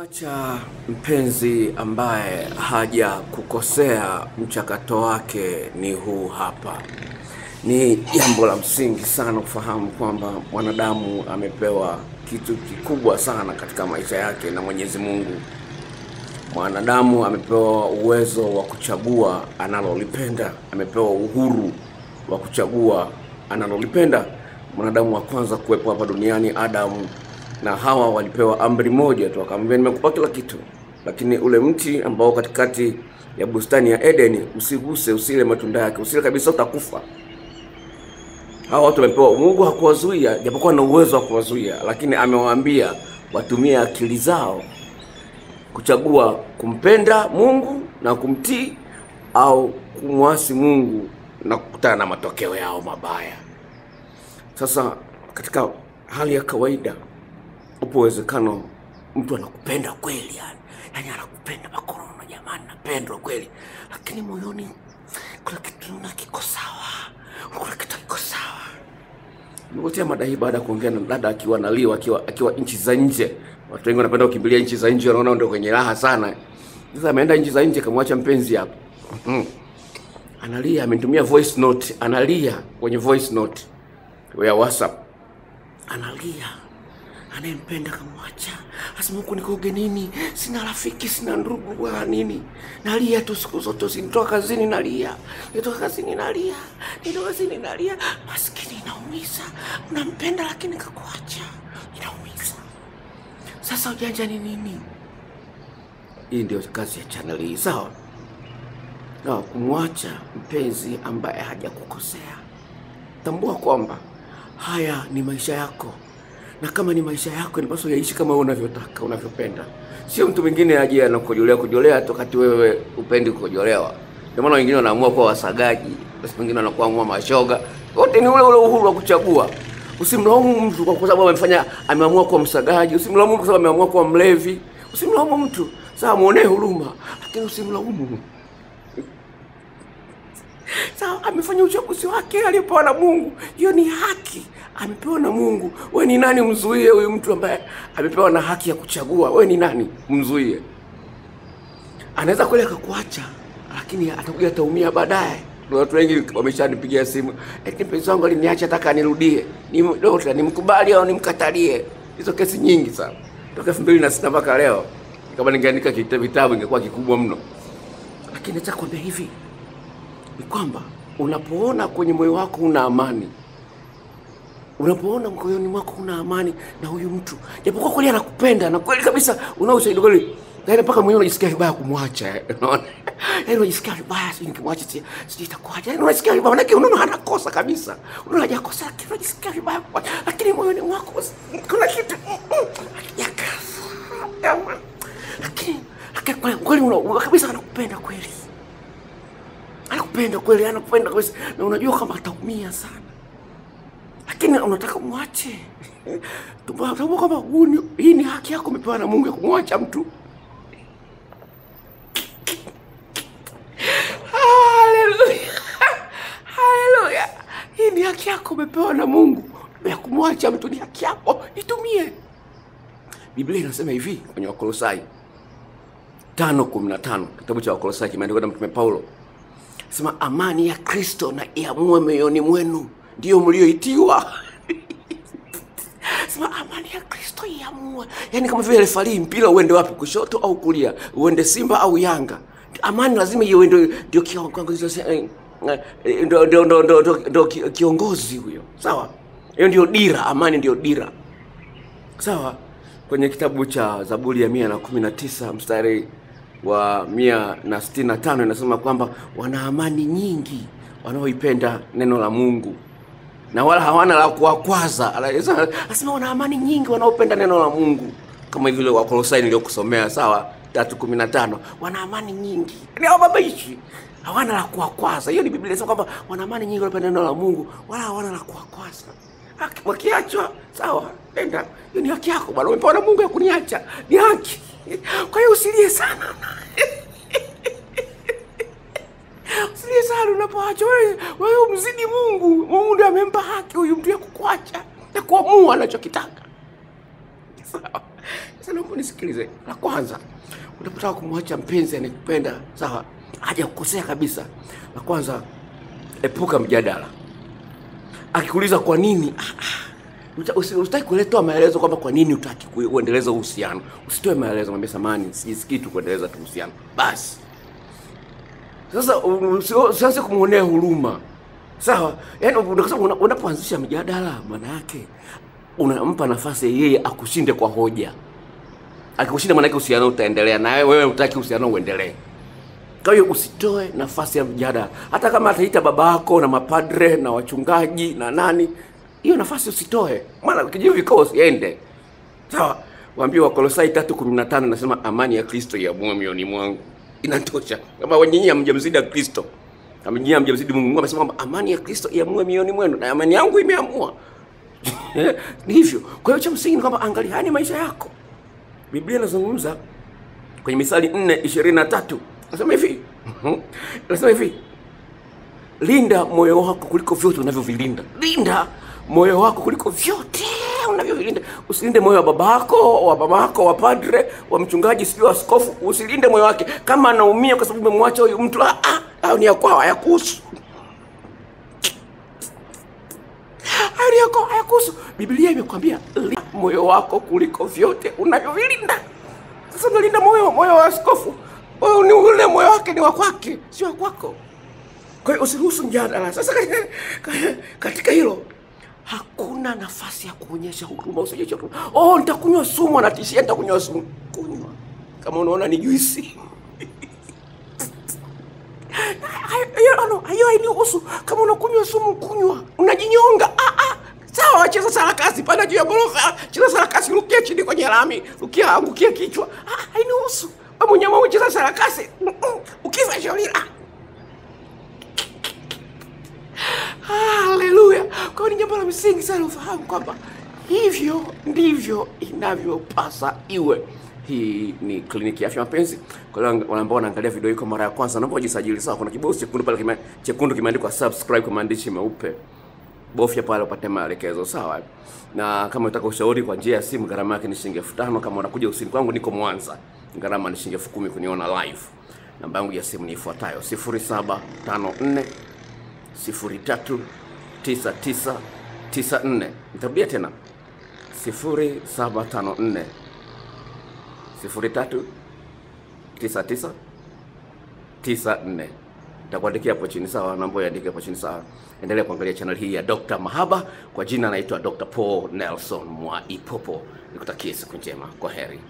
Kumwacha mpenzi ambaye haja kukosea, mchakato wake ni huu hapa. Ni jambo la msingi sana kufahamu kwamba mwanadamu amepewa kitu kikubwa sana katika maisha yake na Mwenyezi Mungu. Mwanadamu amepewa uwezo wa kuchagua analolipenda, amepewa uhuru wa kuchagua analolipenda. Mwanadamu wa kwanza kuwepo hapa duniani Adamu na Hawa walipewa amri moja tu, akamwambia nimekupa kila kitu, lakini ule mti ambao katikati ya bustani ya Edeni usiguse, usile matunda yake, usile kabisa, utakufa. Hawa watu wamepewa, Mungu hakuwazuia, japokuwa na uwezo wa kuwazuia, lakini amewaambia watumie akili zao kuchagua kumpenda Mungu na kumtii au kumwasi Mungu na kukutana na matokeo yao mabaya. Sasa katika hali ya kawaida upo uwezekano mtu anakupenda kweli, yani yani anakupenda makorono, jamani, napendwa kweli, lakini moyoni kuna kitu na kiko sawa, kuna kitu kiko sawa. Nimegotea mada hii baada ya kuongea na dada akiwa naliwa akiwa akiwa nchi za nje. Watu wengi wanapenda kukimbilia nchi za nje, wanaona ndio kwenye raha sana. Sasa ameenda nchi za nje, kamwacha mpenzi hapo Mm. analia, amenitumia voice note, analia kwenye voice note ya WhatsApp, analia anayempenda kamwacha, asema huku niko ugenini, sina rafiki, sina ndugu wala nini, nalia tu siku zote, usinitoka kazini nalia, nitoka kazini nalia, nitoka kazini nalia. Maskini, inaumiza. Unampenda lakini kakuacha, inaumiza. Sasa ujanja ni nini? Hii ndio kazi ya chaneli hii, sawa? Na kumwacha mpenzi ambaye hajakukosea, tambua kwamba haya ni maisha yako na kama ni maisha yako inapaswa yaishi kama wewe unavyotaka unavyopenda, sio mtu mwingine aje anakujolea kujolea wakati wewe upendi kukojolewa. Ndio maana wengine wanaamua kuwa wasagaji, basi wengine wanakuwa amua mashoga. Wote ni ule ule uhuru wa kuchagua. Usimlaumu mtu kwa sababu amefanya ameamua kuwa msagaji, usimlaumu kwa sababu ameamua kuwa mlevi, usimlaumu mtu sawa, muonee huruma, lakini usimlaumu Sawa, amefanya uchaguzi wake aliyopewa na Mungu. Hiyo ni haki, amepewa na Mungu. We ni nani mzuie huyu mtu ambaye amepewa na haki ya kuchagua? We ni nani mzuie? Anaweza kweli akakuacha, lakini atakuja ataumia baadaye. Watu wengi wameshanipigia simu, eti mpenzi wangu aliniacha, nataka nirudie. Ni dota, nimkubali au nimkatalie? Hizo kesi nyingi sana toka elfu mbili na sita mpaka leo. Kama ningeandika vitabu ingekuwa kikubwa mno, lakini nataka kuambia hivi ni kwamba unapoona kwenye moyo wako una amani, unapoona moyoni mwako una amani na huyu mtu, japokuwa kweli anakupenda na kweli kabisa, unao ushahidi kweli, yaani mpaka mwenyewe unajisikia vibaya kumwacha, unaona, yaani unajisikia vibaya, sijui nikimwacha sijui itakuwaje, yaani unajisikia vibaya, manake unaona hana kosa kabisa, unaona hajakosa, lakini unajisikia vibaya kumwacha, lakini moyoni mwako kuna kitu Ya kafu. hakijakaa sawa, lakini kweli kabisa anakupenda kweli anakupenda kweli, anakupenda kabisa, na unajua kama ataumia sana, lakini unataka umwache. Tambua kama hii ni haki yako, umepewa na Mungu ya kumwacha mtu. Haleluya, haleluya! Hii ni haki yako, umepewa na Mungu ya kumwacha mtu, ni haki yako, itumie. Biblia inasema hivi kwenye Wakolosai tano kumi na tano kitabu cha Wakolosai kimeandikwa na Mtume Paulo sema amani ya Kristo na iamue mioyoni mwenu, ndiyo mlioitiwa. Sema amani ya Kristo iamue, yani kama vile refari mpira uende wapi, kushoto au kulia, uende Simba au Yanga, amani lazima iwe ndio ndio kiongozi huyo, sawa? Hiyo ndio dira, amani ndio dira, sawa? Kwenye kitabu cha Zaburi ya mia na kumi na tisa mstari wa mia na sitini na tano inasema kwamba wana amani nyingi wanaoipenda neno la Mungu na wala hawana la kuwakwaza. Anasema wana amani nyingi wanaopenda neno la Mungu, kama vile Wakolosai niliyokusomea, sawa, tatu kumi na tano. Wana amani nyingi, ni hawababaishi, hawana la kuwakwaza. Hiyo ni Biblia inasema kwamba wana amani nyingi wanaopenda neno la Mungu, wala hawana la kuwakwaza. Wakiachwa sawa, enda, hiyo ni haki yako bwana, umepewa na Mungu ya kuniacha, ni haki. Kwa hiyo usilie sana unapoacha wewe, wewe umzidi Mungu. Mungu ndiye amempa haki huyu mtu ya kukuacha na kuamua anachokitaka. Sawa. Sasa naomba nisikilize. La kwanza, unapotaka kumwacha mpenzi anayekupenda, sawa, haja kukosea kabisa. La kwanza, epuka mjadala. Akikuuliza kwa nini, ah, ah, usitaki kuletoa maelezo kwamba kwa nini utaki kuendeleza uhusiano. Usitoe maelezo, mwambie samani, sijisikii tu kuendeleza tu uhusiano basi. Sasa usi- usianze kumwonea huruma, sawa? Una- unapoanzisha mjadala, maana yake unampa nafasi yeye akushinde kwa hoja. Akikushinda, maana yake uhusiano utaendelea, na wewe utaki uhusiano uendelee. Kwa hiyo usitoe nafasi ya mjadala, hata kama ataita baba yako na mapadre na wachungaji na nani, hiyo nafasi usitoe, maana kijio vikao usiende. Sawa, waambie Wakolosai tatu kumi na tano nasema amani ya Kristo iamue mioyoni mwangu, inatosha. Kama nyinyi hamjamzidi Kristo, kama nyinyi hamjamzidi Mungu, Mungu amesema kwamba amani ya Kristo iamue mioyoni mwenu, na amani yangu imeamua. Ni hivyo. Kwa hiyo cha msingi ni kwamba angalia, haya maisha yako. Biblia inazungumza kwenye Misali 4 ishirini nasema hivi nasema hivi linda moyo wako kuliko vyote unavyovilinda. Linda moyo wako kuliko vyote unavyovilinda. Usilinde moyo wa babako, wa mamako, wa padre, wa mchungaji, sijui wa askofu. Usilinde moyo wake kama anaumia kwa sababu umemwacha huyu mtu. Ah, ah, ni ya kwao, hayakuhusu. Hayo yako hayakuhusu. Biblia imekwambia moyo wako kuliko vyote unavyovilinda. Sasa unalinda moyo moyo wa askofu, wewe ni ule moyo wake ni wa kwake, sio wa kwako. Kwa hiyo usiruhusu mjadala. Sasa katika, katika hilo hakuna nafasi ya kuonyesha huruma, usionyeshe huruma. Oh, nitakunywa sumu, anatishia nitakunywa sumu. Kunywa kama unaona ni juisi hayo hainihusu. Kama unakunywa sumu, kunywa, unajinyonga. Ah, ah. Sawa, cheza sarakasi, panda juu ya ghorofa, cheza sarakasi, rukia chini kwenye lami, rukia, angukia kichwa. Ah, hainihusu. Wewe mwenyewe umecheza sarakasi, ukifa shauri ah. Haleluya! Kwa hiyo ni jambo la msingi sana ufahamu kwamba hivyo ndivyo inavyopasa iwe. Hii ni kliniki ya afya mapenzi. Kwa wale wale ambao wanaangalia video hii kwa mara ya kwanza, naomba wajisajili. Sawa, kuna kibao chekundu pale kime, chekundu kimeandikwa subscribe kwa maandishi meupe, bofya pale upate maelekezo. Sawa, na kama unataka ushauri kwa njia ya simu, gharama yake ni shilingi elfu tano. Kama unakuja usiku kwangu, niko Mwanza, gharama ni shilingi elfu kumi kuniona live. Namba yangu ya simu ni ifuatayo 0754 039994. Nitarudia tena 0754 039994. Nitakuandikia hapo chini sawa, naomba uandike hapo chini sawa. Endelea kuangalia channel hii ya Dr. Mahaba. Kwa jina anaitwa Dr. Paul Nelson Mwaipopo. Nikutakie siku njema. Kwa heri.